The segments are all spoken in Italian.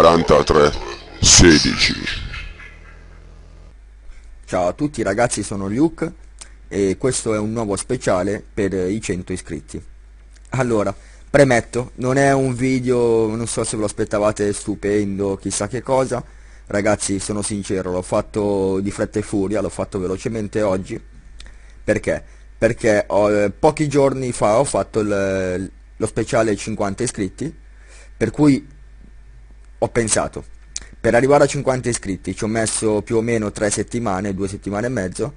43 16 Ciao a tutti ragazzi, sono Luke e questo è un nuovo speciale per i 100 iscritti. Allora, premetto, non è un video, non so se ve lo aspettavate stupendo, chissà che cosa. Ragazzi, sono sincero, l'ho fatto di fretta e furia, l'ho fatto velocemente oggi. Perché? Perché ho, eh, pochi giorni fa ho fatto il, lo speciale 50 iscritti, per cui ho pensato, per arrivare a 50 iscritti ci ho messo più o meno 3 settimane, 2 settimane e mezzo,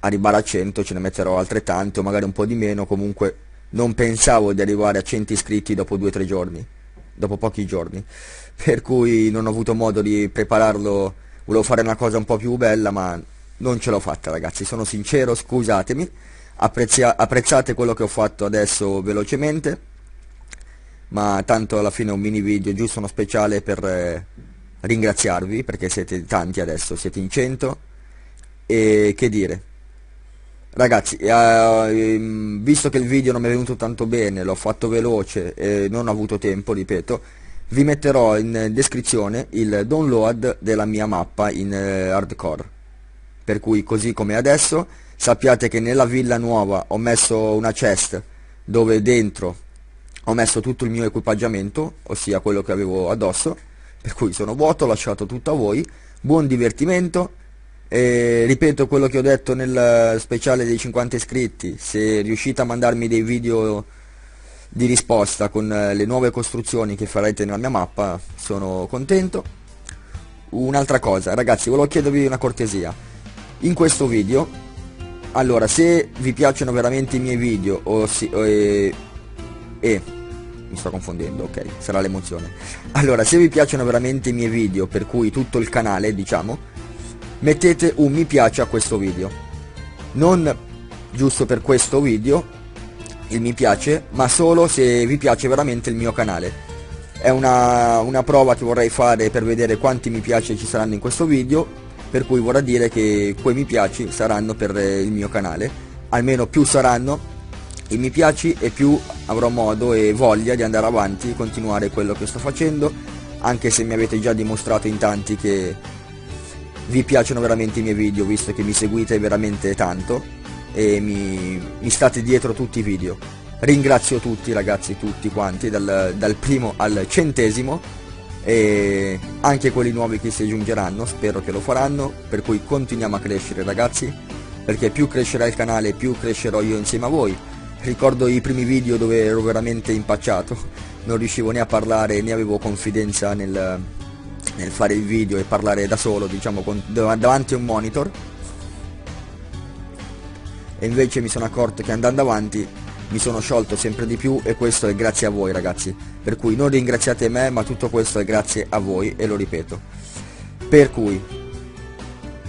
arrivare a 100 ce ne metterò altrettanto, magari un po' di meno, comunque non pensavo di arrivare a 100 iscritti dopo 2-3 giorni, dopo pochi giorni, per cui non ho avuto modo di prepararlo, volevo fare una cosa un po' più bella ma non ce l'ho fatta ragazzi, sono sincero, scusatemi, Apprezia apprezzate quello che ho fatto adesso velocemente, ma tanto alla fine è un mini video, giusto uno speciale per eh, ringraziarvi, perché siete tanti adesso, siete in 100, e che dire, ragazzi, eh, visto che il video non mi è venuto tanto bene, l'ho fatto veloce e non ho avuto tempo, ripeto, vi metterò in descrizione il download della mia mappa in eh, hardcore. Per cui così come adesso sappiate che nella villa nuova ho messo una chest dove dentro ho messo tutto il mio equipaggiamento ossia quello che avevo addosso per cui sono vuoto, ho lasciato tutto a voi. Buon divertimento. E ripeto quello che ho detto nel speciale dei 50 iscritti. Se riuscite a mandarmi dei video di risposta con le nuove costruzioni che farete nella mia mappa sono contento. Un'altra cosa ragazzi volevo chiedervi una cortesia. In questo video allora se vi piacciono veramente i miei video o si, o, e, e mi sto confondendo ok sarà l'emozione. Allora se vi piacciono veramente i miei video per cui tutto il canale diciamo mettete un mi piace a questo video. Non giusto per questo video il mi piace ma solo se vi piace veramente il mio canale. È una, una prova che vorrei fare per vedere quanti mi piace ci saranno in questo video per cui vorrà dire che quei mi piaci saranno per il mio canale. Almeno più saranno i mi piaci e più avrò modo e voglia di andare avanti continuare quello che sto facendo anche se mi avete già dimostrato in tanti che vi piacciono veramente i miei video visto che mi seguite veramente tanto e mi, mi state dietro tutti i video. Ringrazio tutti ragazzi tutti quanti dal, dal primo al centesimo e anche quelli nuovi che si aggiungeranno spero che lo faranno per cui continuiamo a crescere ragazzi perché più crescerà il canale più crescerò io insieme a voi ricordo i primi video dove ero veramente impacciato. Non riuscivo né a parlare né avevo confidenza nel, nel fare il video e parlare da solo diciamo con, davanti a un monitor. E invece mi sono accorto che andando avanti mi sono sciolto sempre di più e questo è grazie a voi ragazzi. Per cui non ringraziate me ma tutto questo è grazie a voi e lo ripeto. Per cui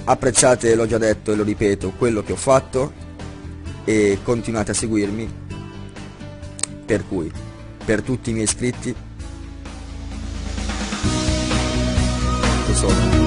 apprezzate l'ho già detto e lo ripeto quello che ho fatto e continuate a seguirmi. Per cui per tutti i miei iscritti sono